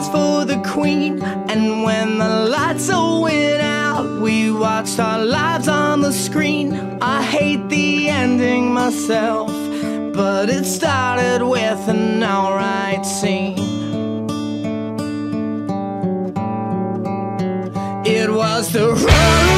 For the queen. And when the lights all went out, we watched our lives on the screen. I hate the ending myself, but it started with an alright scene. It was the road